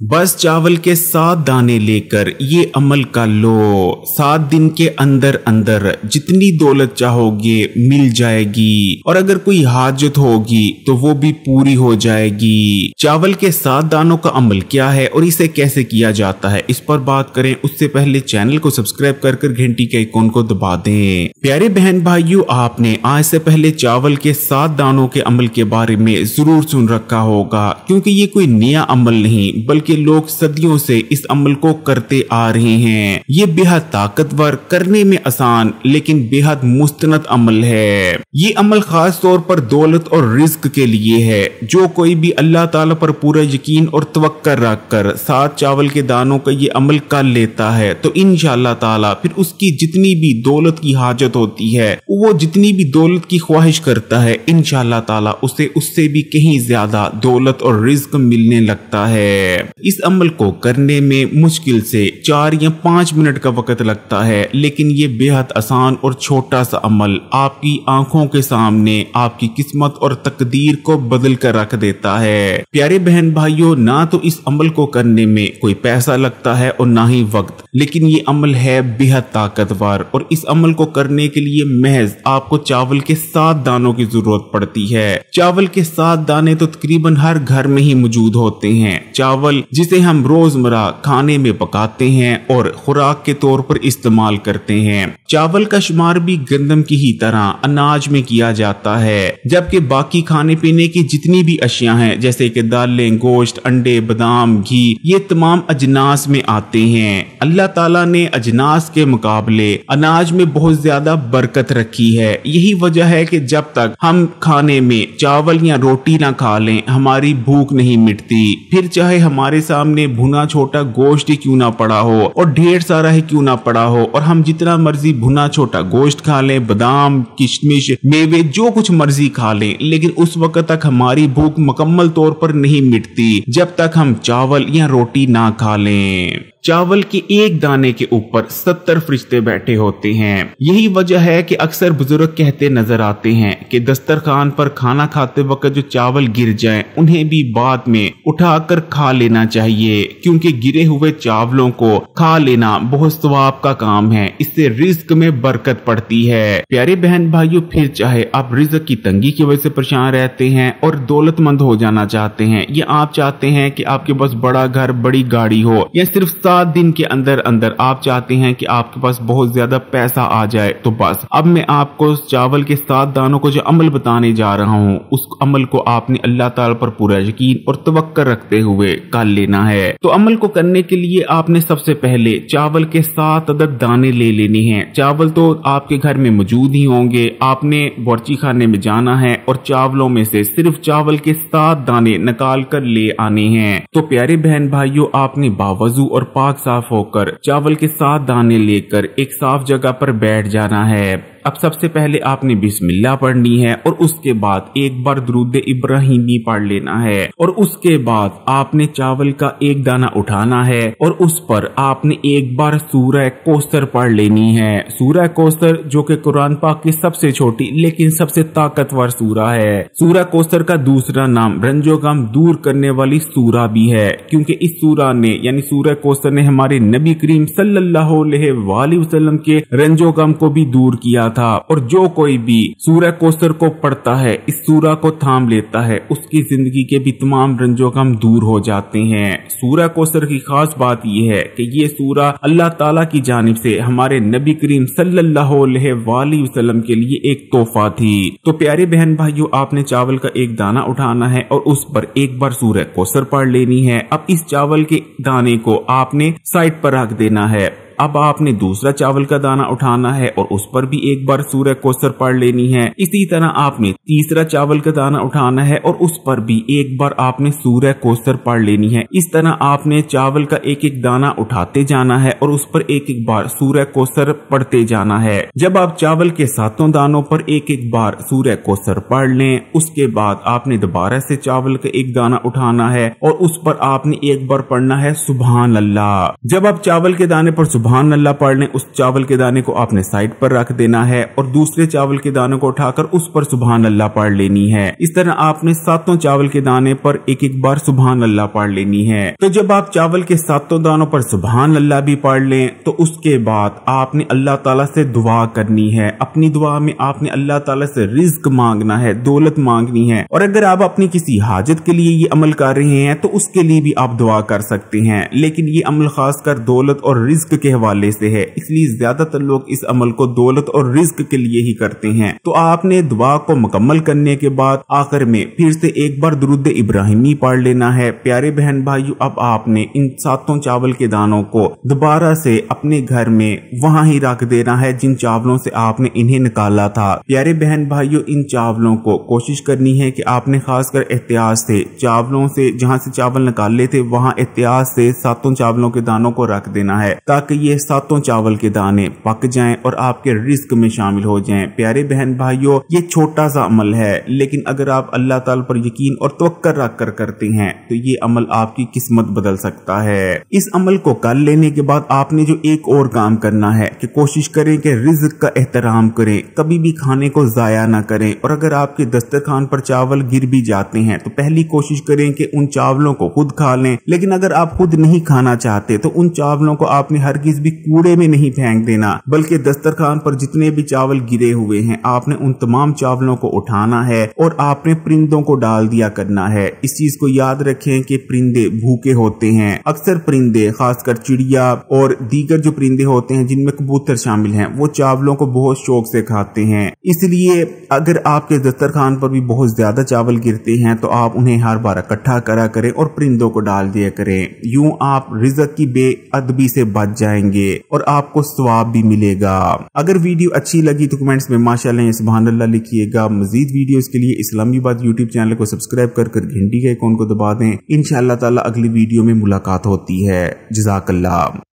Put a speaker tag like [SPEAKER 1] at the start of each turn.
[SPEAKER 1] बस चावल के सात दाने लेकर ये अमल का लो। सात दिन के अंदर अंदर जितनी दौलत चाहोगे मिल जाएगी। और अगर कोई हाजत होगी तो वो भी पूरी हो जाएगी। चावल के सात दानों का अमल क्या है और इसे कैसे किया जाता है, इस पर बात करें। उससे पहले चैनल को सब्सक्राइब कर कर घंटी के आइकॉन को दबा दें। प्यारे बहन भाइयों, आपने आज से पहले चावल के सात दानों के अमल के बारे में ज़रूर सुन रखा होगा, क्योंकि ये कोई नया अमल नहीं, बल्कि के लोग सदियों से इस अमल को करते आ रहे हैं। ये बेहद ताकतवर, करने में आसान, लेकिन बेहद मुस्तनद अमल है। ये अमल खास तौर पर दौलत और रिस्क के लिए है, जो कोई भी अल्लाह ताला पर पूरा यकीन और तवक्कर रख कर सात चावल के दानों का ये अमल कर लेता है तो इन ताला फिर उसकी जितनी भी दौलत की हाजत होती है, वो जितनी भी दौलत की ख्वाहिश करता है इन ताला उसे, उससे भी कहीं ज़्यादा दौलत और रिस्क मिलने लगता है। इस अमल को करने में मुश्किल से चार या पाँच मिनट का वक्त लगता है, लेकिन ये बेहद आसान और छोटा सा अमल आपकी आँखों के सामने आपकी किस्मत और तकदीर को बदल कर रख देता है। प्यारे बहन भाइयों, ना तो इस अमल को करने में कोई पैसा लगता है और ना ही वक्त, लेकिन ये अमल है बेहद ताकतवर और इस अमल को करने के लिए महज आपको चावल के सात दानों की ज़रूरत पड़ती है। चावल के सात दाने तो तकरीबन हर घर में ही मौजूद होते हैं। चावल जिसे हम रोज़मर्रा खाने में पकाते हैं और खुराक के तौर पर इस्तेमाल करते हैं। चावल का शुमार भी गंदम की ही तरह अनाज में किया जाता है, जबकि बाकी खाने पीने की जितनी भी अशिया हैं, जैसे कि दालें, गोश्त, अंडे, बादाम, घी, ये तमाम अजनास में आते हैं। अल्लाह ताला ने अजनास के मुकाबले अनाज में बहुत ज़्यादा बरकत रखी है। यही वजह है कि जब तक हम खाने में चावल या रोटी ना खा लें, हमारी भूख नहीं मिटती। फिर चाहे हमारे सामने भुना छोटा गोश्त ही क्यों ना पड़ा हो? और ढेर सारा ही क्यों ना पड़ा हो? और हम जितना मर्ज़ी भुना छोटा गोश्त खा लें, बादाम, किशमिश, मेवे, जो कुछ मर्ज़ी खा लें, लेकिन उस वक्त तक हमारी भूख मुकम्मल तौर पर नहीं मिटती, जब तक हम चावल या रोटी ना खा लें। चावल के एक दाने के ऊपर सत्तर फरिश्ते बैठे होते हैं। यही वजह है कि अक्सर बुज़ुर्ग कहते नज़र आते हैं कि दस्तरखान पर खाना खाते वक्त जो चावल गिर जाए, उन्हें भी बाद में उठाकर खा लेना चाहिए, क्योंकि गिरे हुए चावलों को खा लेना बहुत स्वाब का काम है। इससे रिस्क में बरकत पड़ती है। प्यारे बहन भाइयों, फिर चाहे आप रिस्क की तंगी की वजह से परेशान रहते हैं और दौलतमंद हो जाना चाहते हैं, या आप चाहते हैं कि आपके पास बड़ा घर, बड़ी गाड़ी हो, या सिर्फ़ सात दिन के अंदर अंदर आप चाहते हैं कि आपके पास बहुत ज़्यादा पैसा आ जाए तो बस। अब मैं आपको चावल के सात दानों को जो अमल बताने जा रहा हूँ, उस अमल को आपने अल्लाह ताला पर पूरा यकीन और तवक्कर रखते हुए कर लेना है। तो अमल को करने के लिए आपने सबसे पहले चावल के सात अदद दाने ले लेने हैं। चावल तो आपके घर में मौजूद ही होंगे, आपने बर्ची खाने में जाना है और चावलों में से सिर्फ़ चावल के सात दाने निकाल कर ले आने हैं। तो प्यारे बहन भाइयों, आपने बावजू और पा पाक साफ़ होकर चावल के साथ दाने लेकर एक साफ़ जगह पर बैठ जाना है। अब सबसे पहले आपने बिस्मिल्लाह पढ़नी है और उसके बाद एक बार द्रुद इब्राहिमी पढ़ लेना है। और उसके बाद आपने चावल का एक दाना उठाना है और उस पर आपने एक बार सूरह कोसर पढ़ लेनी है। सूरह कोसर जो कि कुरान पाक की सबसे छोटी लेकिन सबसे ताकतवर सूरा है। सूरह कोसर का दूसरा नाम रंजो गम दूर करने वाली सूरा भी है, क्योंकि इस सूरा ने, यानी सूरह कोसर ने हमारे नबी करीम सल्लल्लाहु अलैहि वसल्लम के रंजो गम को भी दूर किया था और जो कोई भी सूर्य कोसर को पढ़ता है, इस सूरा को थाम लेता है, उसकी ज़िंदगी के भी तमाम रंजो कम दूर हो जाते हैं। सूर्य कोसर की खास बात यह है कि ये सूरा अल्लाह ताला की जानब से हमारे नबी करीम सल्लल्लाहु अलैहि वसल्लम के लिए एक तोहफा थी। तो प्यारे बहन भाइयों, आपने चावल का एक दाना उठाना है और उस पर एक बार सूर्य कोसर पढ़ लेनी है। अब इस चावल के दाने को आपने साइड पर रख देना है। अब आपने दूसरा चावल का दाना उठाना है और उस पर भी एक बार सूर्य कोसर पढ़ लेनी है। इसी तरह आपने तीसरा चावल का दाना उठाना है और उस पर भी एक बार आपने सूर्य कोसर पढ़ लेनी है। इस तरह आपने चावल का एक एक दाना उठाते जाना है और उस पर एक एक बार सूर्य कोसर पढ़ते जाना है। जब आप चावल के सातों दानों पर एक एक बार सूर्य कोसर पढ़ लें, उसके बाद आपने दोबारा से चावल का एक दाना उठाना है और उस पर आपने एक बार पढ़ना है सुबह अल्लाह। जब आप चावल के दाने पर सुबहान अल्लाह पढ़ लें उस चावल के दाने को आपने साइड पर रख देना है और दूसरे चावल के दाने को उठाकर उस पर सुबहान अल्लाह पढ़ लेनी है। इस तरह आपने सातों चावल के दाने पर एक एक बार सुबहान अल्लाह पढ़ लेनी है। तो जब आप चावल के सातों दानों पर सुबहान अल्लाह भी पढ़ लें तो उसके बाद आपने अल्लाह ताला से दुआ करनी है। अपनी दुआ में आपने अल्लाह ताला से रिस्क मांगना है, दौलत मांगनी है। और अगर आप अपनी किसी हाजत के लिए ये अमल कर रहे हैं तो उसके लिए भी आप दुआ कर सकते हैं। लेकिन ये अमल खासकर दौलत और रिस्क के हवाले से है। इसलिए ज़्यादातर लोग इस अमल को दौलत और रिस्क के लिए ही करते हैं। तो आपने दुआ को मुकम्मल करने के बाद आखिर में फिर से एक बार दुरुद इब्राहिमी पढ़ लेना है। प्यारे बहन भाइयों, अब आपने इन सातों चावल के दानों को दोबारा से अपने घर में वहाँ ही रख देना है जिन चावलों से आपने इन्हें निकाला था। प्यारे बहन भाइयों, इन चावलों को कोशिश करनी है कि आपने खासकर एहतियात से चावलों से जहाँ से चावल निकाले थे, वहाँ एहतियात से सातों चावलों के दानों को रख देना है, ताकि ये सातों चावल के दाने पक जाएँ और आपके रिस्क में शामिल हो जाएँ। प्यारे बहन भाइयों, ये छोटा सा अमल है, लेकिन अगर आप अल्लाह ताला पर यकीन और तवक्कर रख कर करते हैं तो ये अमल आपकी किस्मत बदल सकता है। इस अमल को कर लेने के बाद आपने जो एक और काम करना है कि कोशिश करें कि रिज्क का एहतराम करें, कभी भी खाने को जाया ना करें। और अगर आपके दस्तरखान पर चावल गिर भी जाते हैं तो पहली कोशिश करें कि उन चावलों को खुद खा लें। लेकिन अगर आप खुद नहीं खाना चाहते तो उन चावलों को आपने हर किस भी कूड़े में नहीं फेंक देना, बल्कि दस्तरखान पर जितने भी चावल गिरे हुए हैं, आपने उन तमाम चावलों को उठाना है और आपने परिंदों को डाल दिया करना है। इस चीज़ को याद रखें कि परिंदे भूखे होते हैं। अक्सर परिंदे, खासकर चिड़िया और दीगर जो परिंदे होते हैं, जिनमें कबूतर शामिल है, वो चावलों को बहुत शौक से खाते हैं। इसलिए अगर आपके दस्तरखान पर भी बहुत ज़्यादा चावल गिरते हैं तो आप उन्हें हर बार इकट्ठा करा करें और परिंदों को डाल दिया करें। यूँ आप रिजक की बेअदबी से बच जाएँगे। और आपको स्वाब भी मिलेगा। अगर वीडियो अच्छी लगी तो कमेंट्स में माशाल्लाह सुबहान अल्लाह लिखिएगा। मजीद वीडियो के लिए इस्लामी बात यूट्यूब चैनल को सब्सक्राइब कर घंटी के आइकॉन को दबा दें। इन ताला अगली वीडियो में मुलाकात होती है। जजाकल्ला